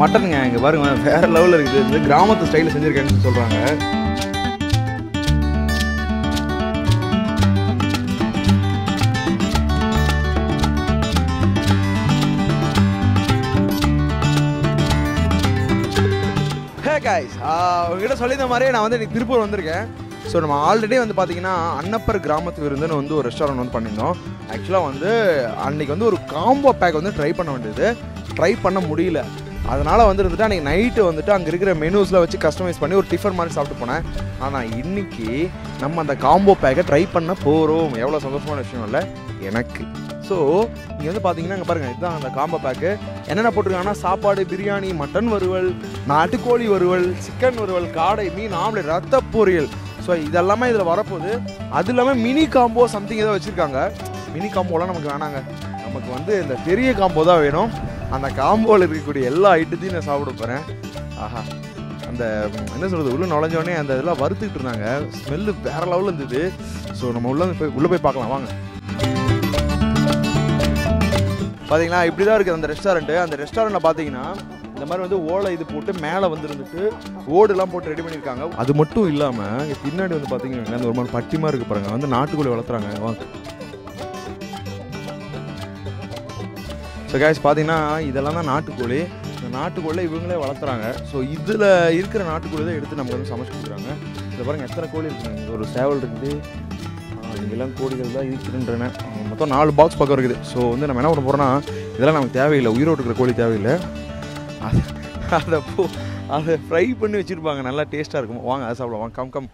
மட்டனுங்க இங்கே பாருங்க வேற லெவலில் இருக்குது. இந்த கிராமத்து ஸ்டைலில் செஞ்சுருக்காங்கன்னு சொல்கிறாங்க காய்ஸ் உங்ககிட்ட சொல்லியிருந்த மாதிரியே நான் வந்து இன்னைக்கு திருப்பூர் வந்திருக்கேன். ஸோ நம்ம ஆல்ரெடி வந்து பார்த்தீங்கன்னா அன்னப்பர் கிராமத்து விருந்துன்னு வந்து ஒரு ரெஸ்டாரண்ட் வந்து பண்ணியிருந்தோம். ஆக்சுவலாக வந்து அன்னைக்கு வந்து ஒரு காம்போ பேக் வந்து ட்ரை பண்ண வேண்டியது. ட்ரை பண்ண முடியல. அதனால் வந்து இருந்துட்டு அன்றைக்கி நைட்டு வந்துட்டு அங்கே இருக்கிற மெனூஸில் வச்சு கஸ்டமைஸ் பண்ணி ஒரு டிஃபன் மாதிரி சாப்பிட்டு போனேன். ஆனால் இன்னைக்கு நம்ம அந்த காம்போ பேக்கை ட்ரை பண்ண போகிறோம் எவ்வளோ சந்தோஷமான விஷயம் இல்லை? எனக்கு. ஸோ இங்கே வந்து பார்த்தீங்கன்னா இங்கே பாருங்கள் இதுதான் அந்த காம்போ பேக்கு என்னென்ன போட்டிருக்காங்கன்னா சாப்பாடு பிரியாணி மட்டன் வறுவல் நாட்டுக்கோழி வறுவல் சிக்கன் வறுவல் காடை மீன் ஆம்லேட் ரத்த பொரியல். ஸோ இதெல்லாமே இதில் வரப்போகுது. அது இல்லாமல் மினி காம்போ சம்திங் ஏதோ வச்சுருக்காங்க. மினி காம்போலாம் நமக்கு வேணாங்க. நமக்கு வந்து இந்த பெரிய காம்போ தான் வேணும். அந்த காம்போவில் இருக்கக்கூடிய எல்லா ஐட்டத்தையும் நான் சாப்பிட போகிறேன் ஆஹா. அந்த என்ன சொல்கிறது உள்ளே நுழைஞ்சோடனே அந்த இதெல்லாம் வறுத்துக்கிட்டு இருந்தாங்க. ஸ்மெல்லு வேற லெவலில் இருந்தது. ஸோ நம்ம உள்ள போய் உள்ளே போய் பார்க்கலாம் வாங்க. பார்த்தீங்களா இப்படி தான் இருக்குது அந்த ரெஸ்டாரண்ட்டு அந்த ரெஸ்டாரண்ட்டில் பார்த்தீங்கன்னா இந்த மாதிரி வந்து ஓலை இது போட்டு மேலே வந்துருந்துட்டு ஓடுலாம் போட்டு ரெடி பண்ணியிருக்காங்க. அது மட்டும் இல்லாமல் பின்னாடி வந்து பார்த்தீங்கன்னா அந்த ஒரு மாதிரி பட்டி மாதிரி இருக்கு பாருங்க. வந்து நாட்டுக்குள்ளே வளர்த்துறாங்க. வாங்க. ஸோ கேஸ் பார்த்தீங்கன்னா இதெல்லாம் தான் நாட்டுக்கோழி. இந்த நாட்டுக்கோழியில் இவங்களே வளர்த்துறாங்க. ஸோ இதில் இருக்கிற நாட்டுக்கோழி தான் எடுத்து நமக்கு வந்து சமைச்சு கொடுக்குறாங்க. இதில் பாருங்க எத்தனை கோழி இருக்குங்க இங்கே ஒரு சேவல் இருக்குது. இதெல்லாம் கோழிகள் தான் இருக்குன்றன. மொத்தம் நாலு பாக்ஸ் பக்கம் இருக்குது. ஸோ வந்து நம்ம என்ன பண்ண போகிறோம்னா இதெல்லாம் நமக்கு தேவையில்லை. உயிரோடு இருக்கிற கோழி தேவையில்லை. அது அதை போ அதை ஃப்ரை பண்ணி வச்சுருப்பாங்க. நல்லா டேஸ்ட்டாக இருக்கும். வாங்க அதை சாப்பிடலாம். வாங்க கம் கம்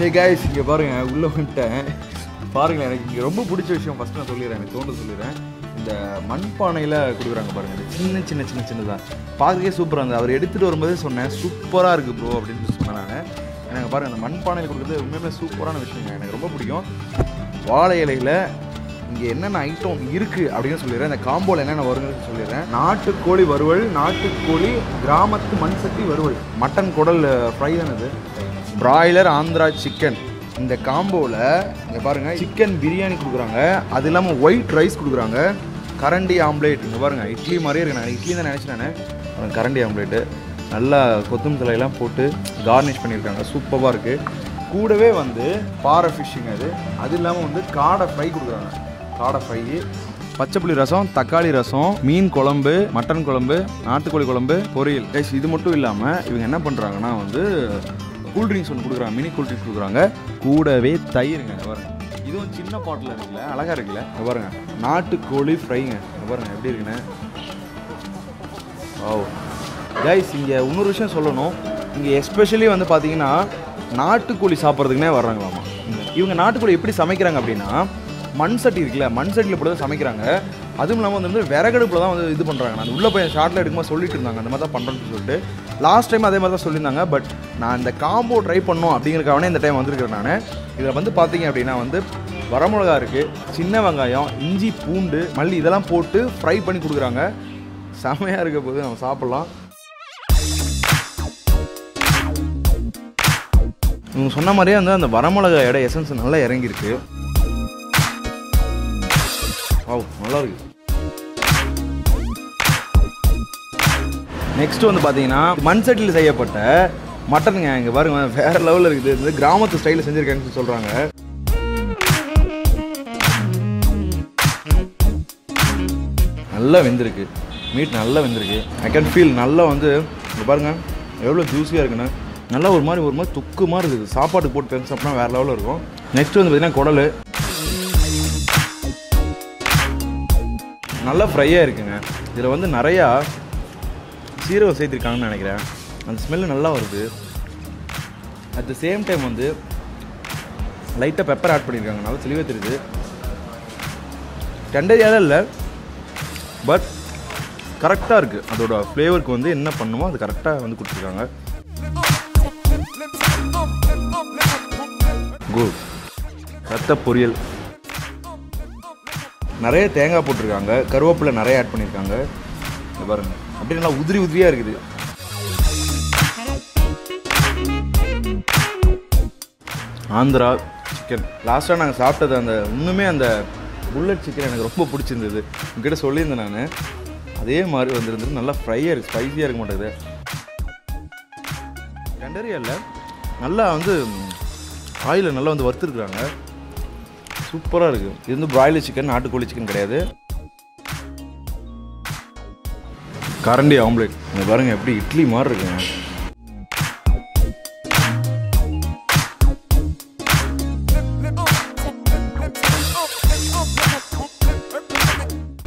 ஹே காய்ஸ் இங்கே பாருங்கள் உள்ளே வந்துட்டேன். பாருங்களேன் எனக்கு இங்கே ரொம்ப பிடிச்ச விஷயம் ஃபஸ்ட் நான் சொல்லிடுறேன் எனக்கு தோன்று சொல்லிடுறேன். இந்த மண்பானையில் கொடுக்குறாங்க பாருங்கள் சின்ன சின்ன சின்ன சின்னதாக பார்க்கவே சூப்பராக இருந்தது. அவர் எடுத்துகிட்டு வரும்போதே சொன்னேன் சூப்பராக இருக்குது ப்ரோ அப்படின்னு சொன்னேன் நான். எனக்கு பாருங்கள் அந்த மண்பானையில் கொடுக்குறது உண்மையுமே சூப்பரான விஷயங்க. எனக்கு ரொம்ப பிடிக்கும். வாழை இலையில் இங்கே என்னென்ன ஐட்டம் இருக்குது அப்படின்னு சொல்லிடுறேன். இந்த காம்போவில் என்னென்ன வருங்க சொல்லிடுறேன். நாட்டுக்கோழி வறுவல் நாட்டுக்கோழி கிராமத்து மண் சட்டி வறுவல். மட்டன் குடல் ஃப்ரை தானது பிராய்லர் ஆந்திரா சிக்கன் இந்த காம்போவில் இங்கே பாருங்கள் சிக்கன் பிரியாணி கொடுக்குறாங்க. அது இல்லாமல் ஒயிட் ரைஸ் கொடுக்குறாங்க. கரண்டி ஆம்லேட் இங்கே பாருங்கள் இட்லி மாதிரியே இருக்கு. நான் இட்லி தான் நினச்சேன் கரண்டி ஆம்லேட்டு நல்லா கொத்தமல்லி தலையெல்லாம் போட்டு கார்னிஷ் பண்ணியிருக்காங்க. சூப்பராக இருக்குது கூடவே வந்து பாறை ஃபிஷ்ஷுங்க அது. அது இல்லாமல் வந்து காடை ஃப்ரை கொடுக்குறாங்க. காடை ஃப்ரை பச்சைப்புளி ரசம் தக்காளி ரசம் மீன் குழம்பு மட்டன் குழம்பு நாட்டுக்கோழி குழம்பு பொரியல். கைஸ் இது மட்டும் இல்லாமல் இவங்க என்ன பண்ணுறாங்கன்னா வந்து கூல் ட்ரிங்க்ஸ் ஒன்று கொடுக்குறாங்க மினி கூல் ட்ரிங்க்ஸ் கொடுக்குறாங்க. கூடவே தயிருங்க இங்க பாருங்க. இதுவும் சின்ன பாட்டில் இருக்குல்ல அழகாக இருக்குல்ல? பாருங்க. நாட்டுக்கோழி ஃப்ரைங்க பாருங்க எப்படி இருக்குண்ணே ஓ கைஸ் இங்கே இன்னொரு விஷயம் சொல்லணும். இங்கே எஸ்பெஷலி வந்து பார்த்தீங்கன்னா நாட்டுக்கோழி சாப்பிட்றதுக்குனே வர்றாங்களாமா. இவங்க நாட்டுக்கோழி எப்படி சமைக்கிறாங்க அப்படின்னா மண் சட்டி இருக்குல்ல மண் சட்டியில் போட்டு சமைக்கிறாங்க. அதுவும் இல்லாமல் வந்து விறகடுப்பில் தான் வந்து இது பண்ணுறாங்க நான் உள்ளே போய் ஷார்ட்டில் எடுக்கும்போது சொல்லிட்டு இருந்தாங்க. அந்த மாதிரி தான் பண்ணுறேன்னு சொல்லிட்டு. லாஸ்ட் டைம் அதே மாதிரி தான் சொல்லியிருந்தாங்க. பட் நான் இந்த காம்போ ட்ரை பண்ணோம் அப்படிங்கிறக்காகவே இந்த டைம் வந்திருக்கிறேன் நான். இதில் வந்து பார்த்தீங்க அப்படின்னா வந்து வரமிளகா இருக்குது சின்ன வெங்காயம் இஞ்சி பூண்டு மல்லி இதெல்லாம் போட்டு ஃப்ரை பண்ணி கொடுக்குறாங்க. செமையாக இருக்க போது நம்ம சாப்பிட்லாம். இவங்க சொன்ன மாதிரியே வந்து அந்த வரமிளகா இட எசன்ஸ் நல்லா இறங்கியிருக்கு. வாவ் நல்லா இருக்கு. நெக்ஸ்ட் வந்து பார்த்தீங்கன்னா மண் சட்டியில் செய்யப்பட்ட மட்டனுங்க இங்கே பாருங்க வேற லெவலில் இருக்குது. இந்த கிராமத்து ஸ்டைலில் செஞ்சுருக்காங்கன்னு சொல்கிறாங்க நல்லா வெந்திருக்கு. மீட் நல்லா வெந்திருக்கு. ஐ கேன் ஃபீல் நல்லா வந்து இங்கே பாருங்க எவ்வளோ ஜூஸியாக இருக்குன்னு. நல்லா ஒரு மாதிரி ஒரு மாதிரி தொக்கு மாதிரி இருக்குது. சாப்பாட்டுக்கு போட்டு தெரிஞ்சு சாப்பிட்டா வேறு லெவலில் இருக்கும். நெக்ஸ்ட் வந்து பார்த்தீங்கன்னா குடல். நல்லா ஃப்ரையாக இருக்குங்க. இதில் வந்து நிறையா சீரகம் சேர்த்துருக்காங்கன்னு நினைக்கிறேன். அந்த ஸ்மெல்லு நல்லா வருது. அட் த சேம் டைம் வந்து லைட்டாக பெப்பர் ஆட் பண்ணியிருக்காங்க நல்லா தெளிவாக தெரியுது. டெண்டரியாக இல்லை பட் கரெக்டாக இருக்குது அதோட ஃப்ளேவருக்கு வந்து என்ன பண்ணுமோ அது கரெக்டாக வந்து கொடுத்துருக்காங்க. குட் ரத்த பொரியல். நிறைய தேங்காய் போட்டிருக்காங்க கருவேப்பிலை நிறைய ஆட் பண்ணியிருக்காங்க இதை பாருங்கள் அப்படியே நல்லா உதிரி உதிரியாக இருக்குது. ஆந்திரா சிக்கன் லாஸ்ட்டாக நாங்கள் சாப்பிட்டது அந்த இன்னுமே அந்த புல்லட் சிக்கன் எனக்கு ரொம்ப பிடிச்சிருந்தது. உங்ககிட்ட சொல்லியிருந்தேன் நான். அதே மாதிரி வந்திருந்தது. நல்லா ஃப்ரையாக இருக்குது ஸ்பைஸியாக இருக்க மாட்டேங்குது. ரெண்டரியா இல்லை நல்லா வந்து ஆயிலில் நல்லா வந்து வறுத்துருக்குறாங்க. சூப்பராக இருக்குது இது வந்து பிராய்லர் சிக்கன் நாட்டுக்கோழி சிக்கன் கிடையாது. கரண்டி ஆம்லேட் இங்கே பாருங்கள் எப்படி இட்லி மாதிரி இருக்குங்க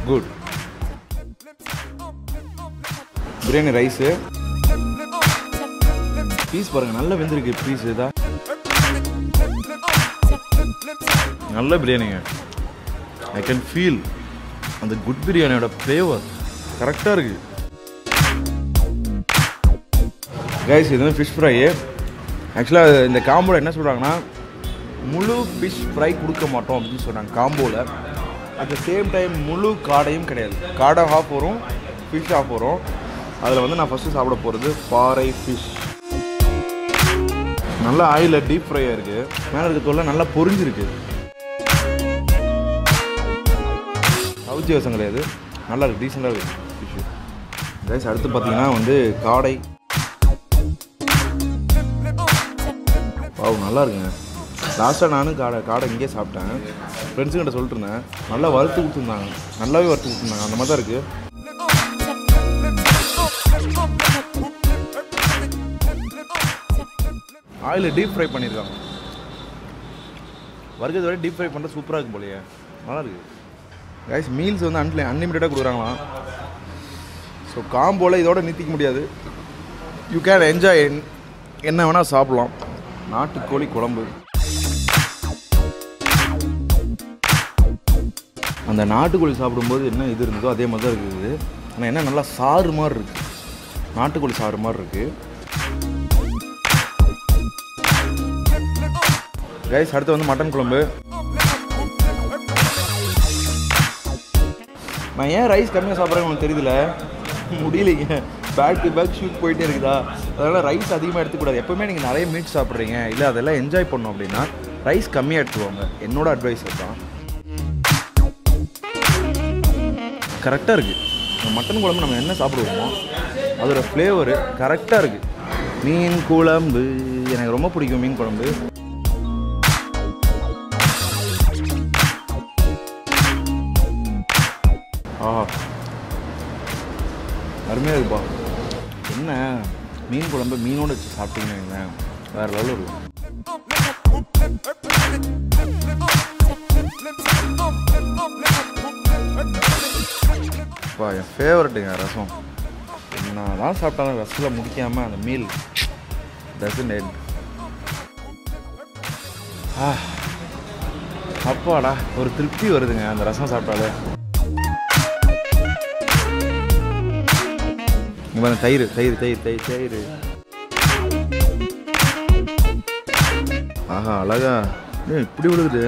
குட் பிரியாணி ரைஸு பீஸ் பாருங்கள் நல்லா வெந்திருக்கு பீஸ் இதா. நல்ல பிரியாணிங்க. ஐ கேன் ஃபீல் அந்த குட் பிரியாணியோட ஃப்ளேவர் கரெக்டாக இருக்குது கைஸ் இது வந்து ஃபிஷ் ஃப்ரை ஆக்சுவலாக இந்த காம்போவில் என்ன சொல்கிறாங்கன்னா முழு ஃபிஷ் ஃப்ரை கொடுக்க மாட்டோம் அப்படின்னு சொன்னாங்க காம்போவில் அட் த சேம் டைம் முழு காடையும் கிடையாது. காடை ஹாஃப் வரும் ஃபிஷ் ஹாஃப் வரும். அதில் வந்து நான் ஃபஸ்ட்டு சாப்பிட போகிறது பாறை ஃபிஷ் நல்லா ஆயிலில் டீப் ஃப்ரையாக இருக்குது மேலே இருக்க தோல்ல நல்லா பொரிஞ்சிருக்கு. கவுச்சி வசம் கிடையாது. நல்லா இருக்குது டீசெண்டாக இருக்குது ஃபிஷ்ஷு கைஸ் அடுத்து பார்த்தீங்கன்னா வந்து காடை. வாவ் நல்லா இருக்குங்க. லாஸ்ட்டாக நானும் காடை காடை இங்கேயே சாப்பிட்டேன். ஃப்ரெண்ட்ஸுங்கிட்ட சொல்லிட்டு இருந்தேன். நல்லா வறுத்து கொடுத்துருந்தாங்க. நல்லாவே வறுத்து கொடுத்துருந்தாங்க. அந்த மாதிரி தான் இருக்குது ஆயிலில் டீப் ஃப்ரை பண்ணியிருக்காங்க. வறுக்கிறது விட டீப் ஃப்ரை பண்ணுற சூப்பராக இருக்கும் போலயே. நல்லா இருக்குது கைஸ் மீல்ஸ் வந்து அன்லி அன்லிமிட்டடாக கொடுக்குறாங்களாம். ஸோ காம்போவில் இதோட நிறுத்திக்க முடியாது. யூ கேன் என்ஜாய் என்ன வேணால் சாப்பிட்லாம். நாட்டுக்கோழி குழம்பு. அந்த நாட்டுக்கோழி சாப்பிடும்போது என்ன இது இருந்ததோ அதே மாதிரி தான் இருக்குது. ஆனால் என்ன நல்லா சாறு மாதிரி இருக்குது நாட்டுக்கோழி சாறு மாதிரி இருக்குது கைஸ் அடுத்து வந்து மட்டன் குழம்பு. நான் ஏன் ரைஸ் கம்மியாக சாப்பிட்றேன்னு எனக்கு தெரியல முடியலைங்க. பேக் டு பேக் ஷூட் போயிட்டே இருக்குதா? அதனால் ரைஸ் அதிகமாக எடுத்துக்கூடாது. எப்போவுமே நீங்கள் நிறைய மீட் சாப்பிட்றீங்க. இல்லை அதெல்லாம் என்ஜாய் பண்ணோம் அப்படின்னா ரைஸ் கம்மியாக எடுத்துக்கோங்க. என்னோட அட்வைஸ் தான் கரெக்டாக இருக்குது மட்டன் குழம்பு நம்ம என்ன சாப்பிடுவோமோ அதோடய ஃப்ளேவரு கரெக்டாக இருக்குது மீன் குழம்பு. எனக்கு ரொம்ப பிடிக்கும் மீன் குழம்பு. அருமையாக இருக்குப்பா. என்ன? மீன் குழம்பு மீனோட வச்சு சாப்பிட்டீங்கன்னு வைங்களேன், வேற லெவலில் இருக்கும். இப்போ என் ஃபேவரட்டுங்க ரசம். நான் தான் சாப்பிட்டாலும் ரசத்தில் முடிக்காமல் அந்த மீல் டசன் எட் அப்பாடா ஒரு திருப்தி வருதுங்க அந்த ரசம் சாப்பிட்டாலே. இங்கே பாருங்க தயிர் தயிர் தயிர் தயிர் தயிர். ஆஹா அழகா. ஏ இப்படி விழுகுது.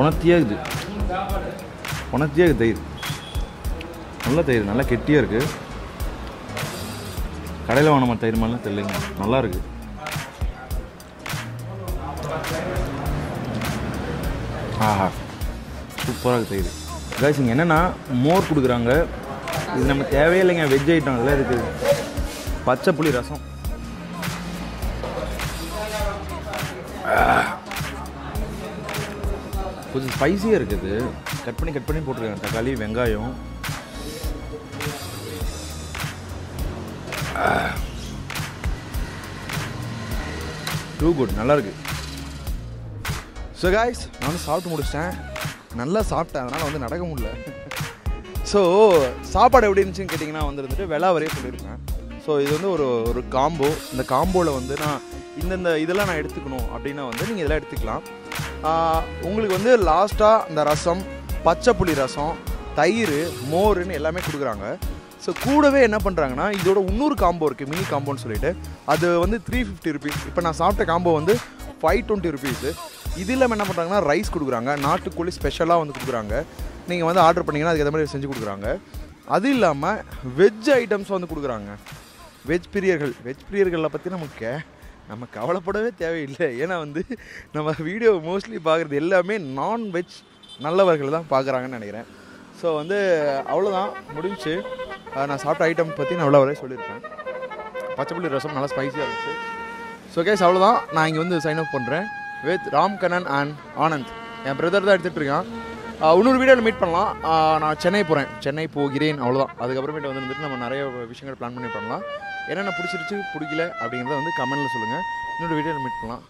உணர்த்தியாகுது. இருக்குது இருக்குது தயிர். நல்ல தயிர் நல்லா கெட்டியாக இருக்குது கடையில் வாங்கின தயிர் மாதிரிலாம் தெரியலைங்க. நல்லா இருக்கு. ஆஹா சூப்பராக இருக்குது தயிர். கைஸ் இங்கே என்னென்னா மோர் கொடுக்குறாங்க. இது நம்ம தேவையில்லைங்க வெஜ் ஐட்டம் அதெல்லாம் இருக்குது பச்சை புளி ரசம். கொஞ்சம் ஸ்பைசியாக இருக்குது. கட் பண்ணி கட் பண்ணி போட்டிருக்காங்க தக்காளி வெங்காயம். டூ குட் நல்லாயிருக்கு ஸோ காய்ஸ் நானும் சாப்பிட்டு முடிச்சிட்டேன். நல்லா சாப்பிட்டேன் அதனால் வந்து நடக்க முடியல. ஸோ சாப்பாடு எப்படி இருந்துச்சுன்னு கேட்டிங்கன்னா வந்து இருந்துட்டு வரைய சொல்லியிருக்கேன். ஸோ இது வந்து ஒரு ஒரு காம்போ. இந்த காம்போவில் வந்து நான் இந்தந்த இதெல்லாம் நான் எடுத்துக்கணும் அப்படின்னா வந்து நீங்கள் இதெல்லாம் எடுத்துக்கலாம். உங்களுக்கு வந்து லாஸ்ட்டாக இந்த ரசம் பச்சை புளி ரசம் தயிர் மோருன்னு எல்லாமே கொடுக்குறாங்க. ஸோ கூடவே என்ன பண்ணுறாங்கன்னா இதோட இன்னொரு காம்போ இருக்குது மினி காம்போன்னு சொல்லிட்டு. அது வந்து த்ரீ ஃபிஃப்டி ருபீஸ் இப்போ நான் சாப்பிட்ட காம்போ வந்து ஃபைவ் டுவெண்ட்டி ருபீஸு இது இல்லாமல் என்ன பண்ணுறாங்கன்னா ரைஸ் கொடுக்குறாங்க. நாட்டுக்கோழி ஸ்பெஷலாக வந்து கொடுக்குறாங்க. நீங்கள் வந்து ஆர்டர் பண்ணிங்கன்னா அதுக்கு ஏற்ற மாதிரி செஞ்சு கொடுக்குறாங்க. அது இல்லாமல் வெஜ் ஐட்டம்ஸ் வந்து கொடுக்குறாங்க. வெஜ் பிரியர்கள் வெஜ் பிரியர்களை பற்றி நமக்கு நம்ம கவலைப்படவே தேவையில்லை. ஏன்னா வந்து நம்ம வீடியோ மோஸ்ட்லி பார்க்குறது எல்லாமே நான்வெஜ் நல்லவர்கள் தான் பார்க்குறாங்கன்னு நினைக்கிறேன். ஸோ வந்து அவ்வளோதான் முடிஞ்சு நான் சாப்பிட்ட ஐட்டம் பற்றி நான் அவ்வளோ சொல்லியிருக்கேன். பச்சைப்புள்ளி ரசம் நல்லா ஸ்பைஸியாக இருந்துச்சு. ஸோ கேஸ் அவ்வளோதான் நான் இங்கே வந்து சைன் அப் பண்ணுறேன் வித் ராம் கண்ணன் அண்ட் ஆனந்த் என் பிரதர் தான் எடுத்துகிட்டு இருக்கான். இன்னொரு வீடியோவில் மீட் பண்ணலாம். நான் சென்னை போகிறேன் சென்னை போகிறேன் அவ்வளோதான் அதுக்கப்புறமேட்டு வந்து வந்துட்டு நம்ம நிறைய விஷயங்கள் பிளான் பண்ணி பண்ணலாம். என்னென்ன பிடிச்சிருச்சு பிடிக்கல அப்படிங்கிறத வந்து கமெண்ட்டில் சொல்லுங்கள் இன்னொரு வீடியோவில் மீட் பண்ணலாம்.